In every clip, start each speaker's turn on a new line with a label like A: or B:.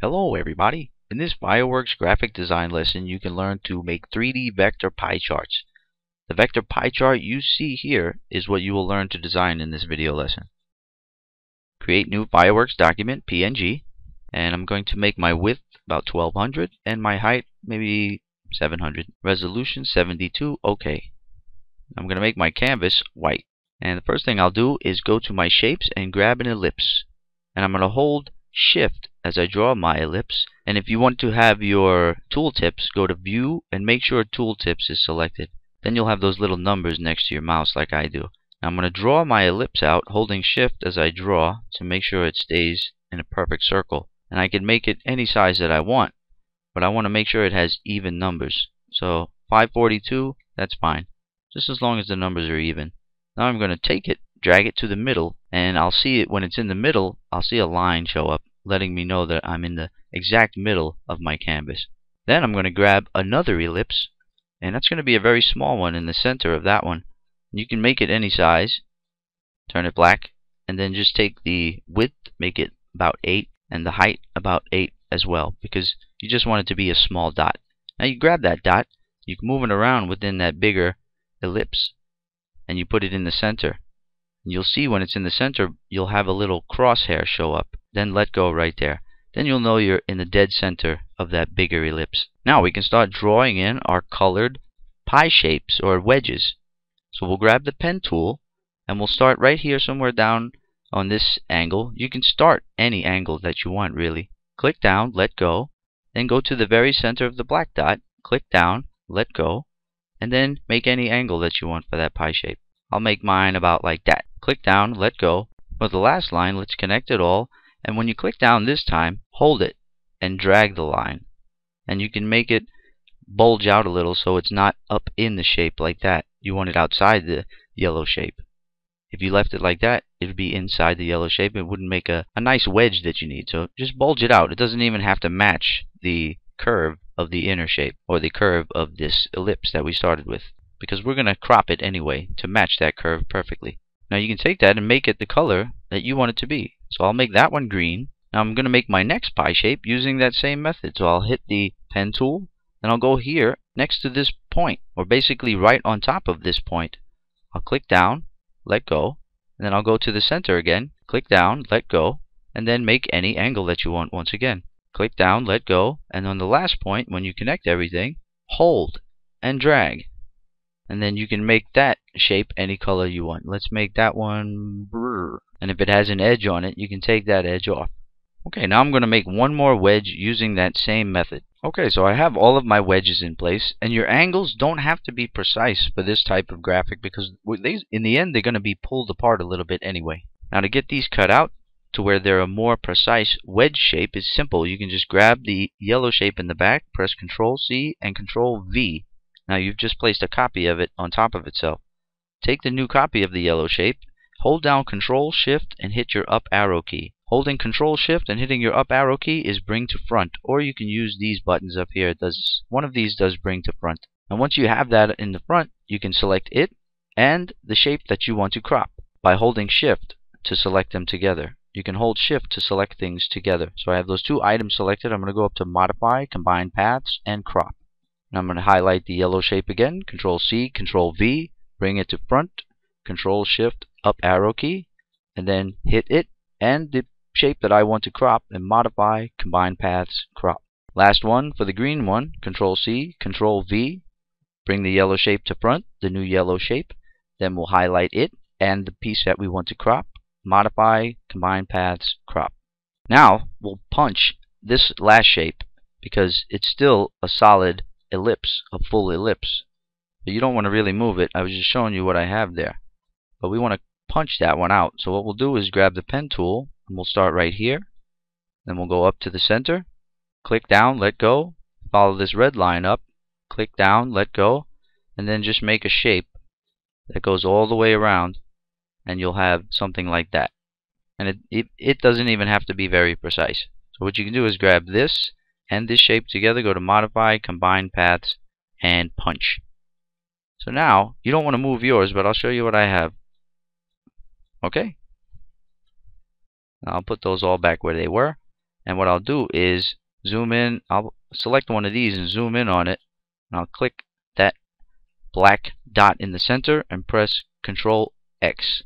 A: Hello everybody! In this Fireworks graphic design lesson you can learn to make 3D vector pie charts. The vector pie chart you see here is what you will learn to design in this video lesson. Create new Fireworks document PNG and I'm going to make my width about 1200 and my height maybe 700. Resolution 72 OK. I'm going to make my canvas white and the first thing I'll do is go to my shapes and grab an ellipse and I'm going to hold shift as I draw my ellipse. And if you want to have your tooltips go to view and make sure tooltips is selected. Then you'll have those little numbers next to your mouse like I do. Now I'm going to draw my ellipse out holding shift as I draw to make sure it stays in a perfect circle. And I can make it any size that I want but I want to make sure it has even numbers. So 542 that's fine. Just as long as the numbers are even. Now I'm going to take it drag it to the middle and I'll see it when it's in the middle I'll see a line show up letting me know that I'm in the exact middle of my canvas. Then I'm going to grab another ellipse and that's going to be a very small one in the center of that one. You can make it any size turn it black and then just take the width make it about 8 and the height about 8 as well because you just want it to be a small dot. Now you grab that dot you can move it around within that bigger ellipse and you put it in the center. And You'll see when it's in the center, you'll have a little crosshair show up. Then let go right there. Then you'll know you're in the dead center of that bigger ellipse. Now we can start drawing in our colored pie shapes or wedges. So we'll grab the pen tool and we'll start right here somewhere down on this angle. You can start any angle that you want really. Click down, let go, then go to the very center of the black dot, click down, let go, and then make any angle that you want for that pie shape. I'll make mine about like that. Click down, let go. For the last line, let's connect it all. And when you click down this time, hold it and drag the line. And you can make it bulge out a little so it's not up in the shape like that. You want it outside the yellow shape. If you left it like that, it would be inside the yellow shape. It wouldn't make a, a nice wedge that you need. So just bulge it out. It doesn't even have to match the curve of the inner shape or the curve of this ellipse that we started with because we're going to crop it anyway to match that curve perfectly. Now you can take that and make it the color that you want it to be. So I'll make that one green. Now I'm going to make my next pie shape using that same method. So I'll hit the pen tool, and I'll go here next to this point, or basically right on top of this point. I'll click down, let go, and then I'll go to the center again, click down, let go, and then make any angle that you want once again. Click down, let go, and on the last point, when you connect everything, hold and drag and then you can make that shape any color you want. Let's make that one and if it has an edge on it you can take that edge off. Okay, now I'm going to make one more wedge using that same method. Okay, so I have all of my wedges in place, and your angles don't have to be precise for this type of graphic because they, in the end they're going to be pulled apart a little bit anyway. Now to get these cut out to where they're a more precise wedge shape is simple. You can just grab the yellow shape in the back, press Control C and Control V now you've just placed a copy of it on top of itself. Take the new copy of the yellow shape, hold down Control Shift and hit your up arrow key. Holding Control Shift and hitting your up arrow key is bring to front, or you can use these buttons up here. It does one of these does bring to front. And once you have that in the front, you can select it and the shape that you want to crop by holding Shift to select them together. You can hold Shift to select things together. So I have those two items selected. I'm going to go up to Modify, Combine Paths, and Crop. Now I'm going to highlight the yellow shape again. Control C, Control V, bring it to front. Control Shift, up arrow key, and then hit it and the shape that I want to crop and modify, combine paths, crop. Last one for the green one, Control C, Control V, bring the yellow shape to front, the new yellow shape. Then we'll highlight it and the piece that we want to crop, modify, combine paths, crop. Now we'll punch this last shape because it's still a solid ellipse, a full ellipse. But you don't want to really move it. I was just showing you what I have there. But we want to punch that one out. So what we'll do is grab the pen tool, and we'll start right here. Then we'll go up to the center, click down, let go, follow this red line up, click down, let go, and then just make a shape that goes all the way around, and you'll have something like that. And it, it, it doesn't even have to be very precise. So what you can do is grab this, and this shape together, go to Modify, Combine Paths, and Punch. So now, you don't want to move yours, but I'll show you what I have. Okay? I'll put those all back where they were. And what I'll do is zoom in. I'll select one of these and zoom in on it. And I'll click that black dot in the center and press Control X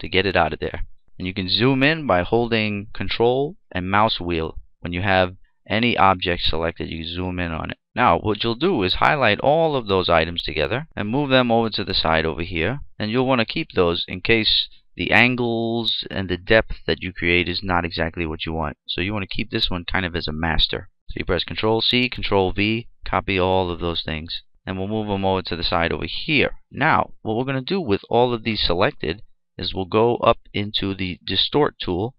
A: to get it out of there. And you can zoom in by holding Control and mouse wheel. When you have any object selected, you zoom in on it. Now, what you'll do is highlight all of those items together and move them over to the side over here. And you'll want to keep those in case the angles and the depth that you create is not exactly what you want. So you want to keep this one kind of as a master. So you press Control C, Control V, copy all of those things. And we'll move them over to the side over here. Now, what we're going to do with all of these selected is we'll go up into the Distort tool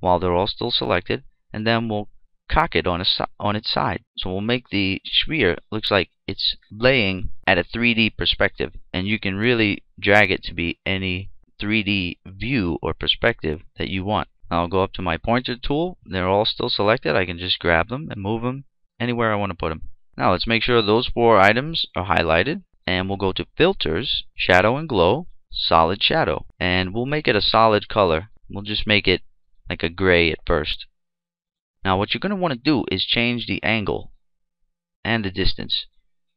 A: while they're all still selected. And then we'll cock it on, a, on its side. So we'll make the sphere looks like it's laying at a 3D perspective. And you can really drag it to be any 3D view or perspective that you want. I'll go up to my pointer tool. They're all still selected. I can just grab them and move them anywhere I want to put them. Now let's make sure those four items are highlighted. And we'll go to Filters, Shadow and Glow, Solid Shadow. And we'll make it a solid color. We'll just make it like a gray at first. Now what you're going to want to do is change the angle and the distance.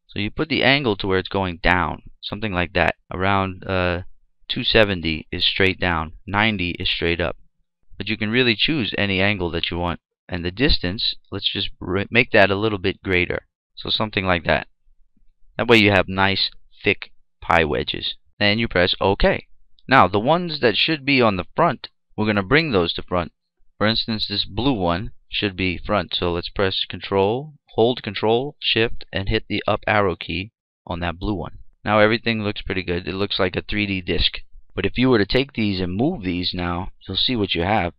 A: So you put the angle to where it's going down, something like that. Around uh, 270 is straight down, 90 is straight up. But you can really choose any angle that you want. And the distance, let's just make that a little bit greater. So something like that. That way you have nice, thick pie wedges. Then you press OK. Now, the ones that should be on the front, we're going to bring those to front. For instance, this blue one should be front. So let's press Control, hold Control, Shift, and hit the up arrow key on that blue one. Now everything looks pretty good. It looks like a 3D disc. But if you were to take these and move these now, you'll see what you have.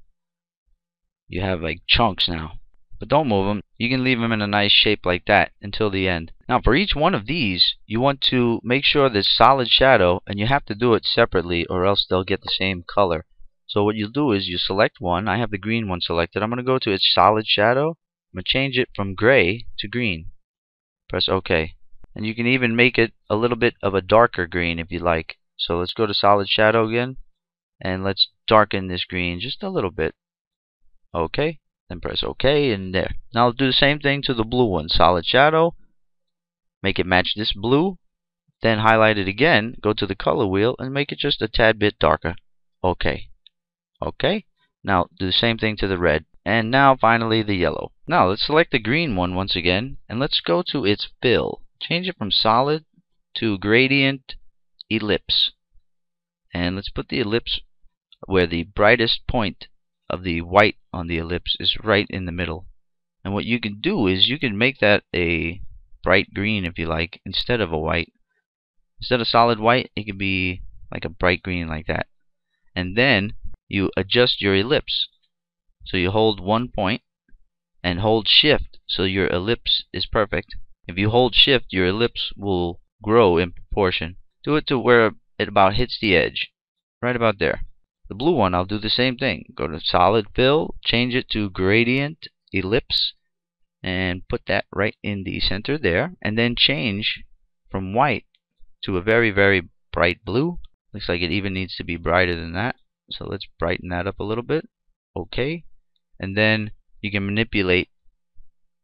A: You have like chunks now. But don't move them. You can leave them in a nice shape like that until the end. Now for each one of these, you want to make sure there's solid shadow, and you have to do it separately or else they'll get the same color. So what you'll do is you select one. I have the green one selected. I'm going to go to its solid shadow. I'm going to change it from gray to green. Press OK. And you can even make it a little bit of a darker green if you like. So let's go to solid shadow again. And let's darken this green just a little bit. OK. Then press OK and there. Now I'll do the same thing to the blue one. Solid shadow. Make it match this blue. Then highlight it again. Go to the color wheel and make it just a tad bit darker. OK. Okay. Now do the same thing to the red. And now finally the yellow. Now let's select the green one once again and let's go to its fill. Change it from solid to gradient ellipse. And let's put the ellipse where the brightest point of the white on the ellipse is right in the middle. And what you can do is you can make that a bright green if you like instead of a white. Instead of solid white, it can be like a bright green like that. And then you adjust your ellipse. So you hold one point and hold shift so your ellipse is perfect. If you hold shift, your ellipse will grow in proportion. Do it to where it about hits the edge. Right about there. The blue one, I'll do the same thing. Go to solid fill, change it to gradient ellipse, and put that right in the center there. And then change from white to a very, very bright blue. Looks like it even needs to be brighter than that. So let's brighten that up a little bit. OK. And then you can manipulate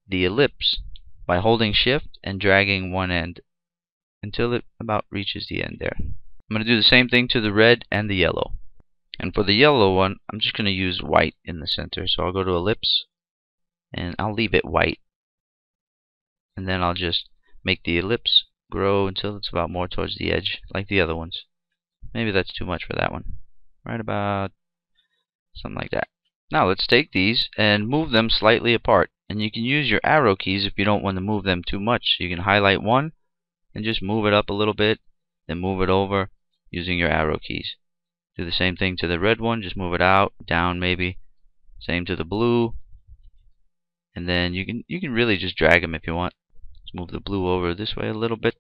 A: the ellipse by holding shift and dragging one end until it about reaches the end there. I'm going to do the same thing to the red and the yellow. And for the yellow one, I'm just going to use white in the center. So I'll go to ellipse and I'll leave it white. And then I'll just make the ellipse grow until it's about more towards the edge like the other ones. Maybe that's too much for that one right about something like that. Now let's take these and move them slightly apart. And you can use your arrow keys if you don't want to move them too much. You can highlight one and just move it up a little bit, then move it over using your arrow keys. Do the same thing to the red one, just move it out, down maybe. Same to the blue. And then you can you can really just drag them if you want. Let's move the blue over this way a little bit.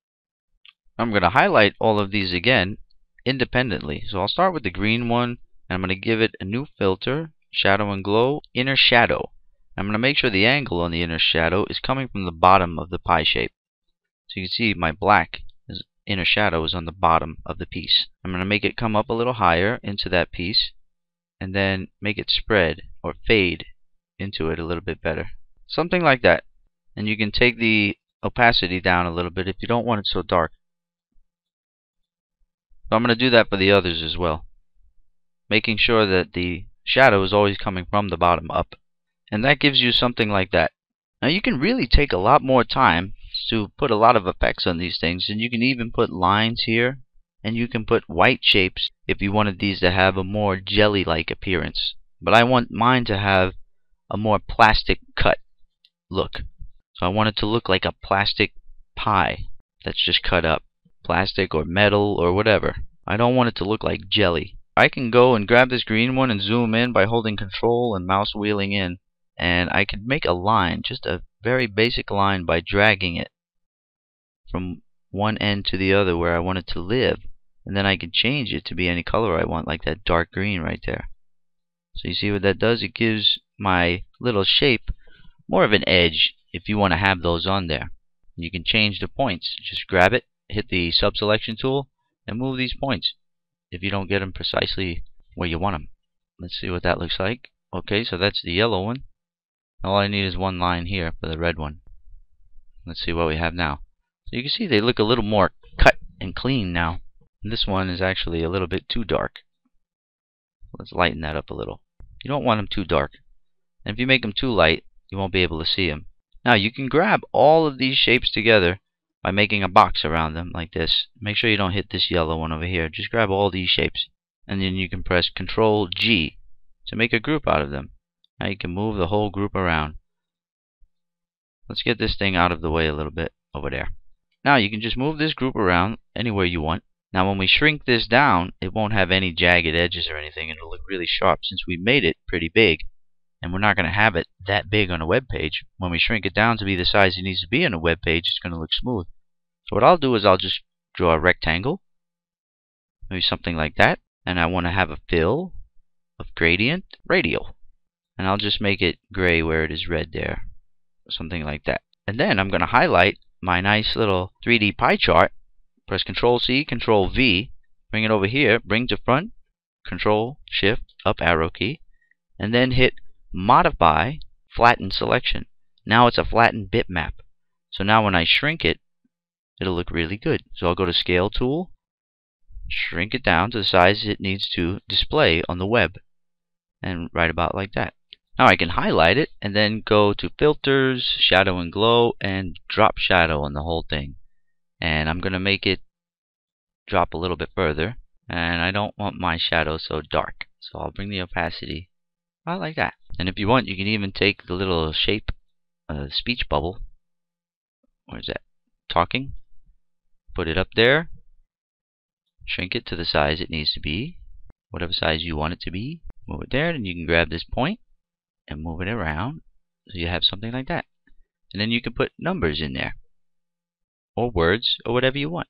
A: I'm going to highlight all of these again independently. So I'll start with the green one, and I'm going to give it a new filter, Shadow and Glow, Inner Shadow. I'm going to make sure the angle on the inner shadow is coming from the bottom of the pie shape. So you can see my black is, inner shadow is on the bottom of the piece. I'm going to make it come up a little higher into that piece, and then make it spread or fade into it a little bit better. Something like that. And you can take the opacity down a little bit if you don't want it so dark. So I'm going to do that for the others as well. Making sure that the shadow is always coming from the bottom up. And that gives you something like that. Now you can really take a lot more time to put a lot of effects on these things and you can even put lines here and you can put white shapes if you wanted these to have a more jelly-like appearance. But I want mine to have a more plastic cut look. So I want it to look like a plastic pie that's just cut up. Plastic or metal or whatever. I don't want it to look like jelly. I can go and grab this green one and zoom in by holding control and mouse wheeling in and I could make a line, just a very basic line by dragging it from one end to the other where I want it to live and then I can change it to be any color I want like that dark green right there. So you see what that does? It gives my little shape more of an edge if you want to have those on there. You can change the points. Just grab it, hit the sub selection tool, and move these points if you don't get them precisely where you want them. Let's see what that looks like. Okay, so that's the yellow one. All I need is one line here for the red one. Let's see what we have now. So you can see they look a little more cut and clean now. This one is actually a little bit too dark. Let's lighten that up a little. You don't want them too dark. And if you make them too light, you won't be able to see them. Now you can grab all of these shapes together by making a box around them like this. Make sure you don't hit this yellow one over here. Just grab all these shapes. And then you can press Control G to make a group out of them. Now you can move the whole group around. Let's get this thing out of the way a little bit over there. Now you can just move this group around anywhere you want. Now when we shrink this down, it won't have any jagged edges or anything. It'll look really sharp since we made it pretty big. And we're not going to have it that big on a web page. When we shrink it down to be the size it needs to be on a web page, it's going to look smooth. So what I'll do is I'll just draw a rectangle. Maybe something like that. And I want to have a fill of gradient radial. And I'll just make it gray where it is red there. Something like that. And then I'm going to highlight my nice little 3D pie chart Press Control C, Control V, bring it over here, bring to front, Control Shift up arrow key, and then hit Modify Flatten Selection. Now it's a flattened bitmap. So now when I shrink it, it'll look really good. So I'll go to Scale Tool, shrink it down to the size it needs to display on the web, and right about like that. Now I can highlight it and then go to Filters, Shadow and Glow, and drop shadow on the whole thing and I'm gonna make it drop a little bit further and I don't want my shadow so dark so I'll bring the opacity about like that and if you want you can even take the little shape uh, speech bubble. Where's that? Talking. Put it up there. Shrink it to the size it needs to be. Whatever size you want it to be. Move it there and you can grab this point and move it around so you have something like that. And then you can put numbers in there or words or whatever you want.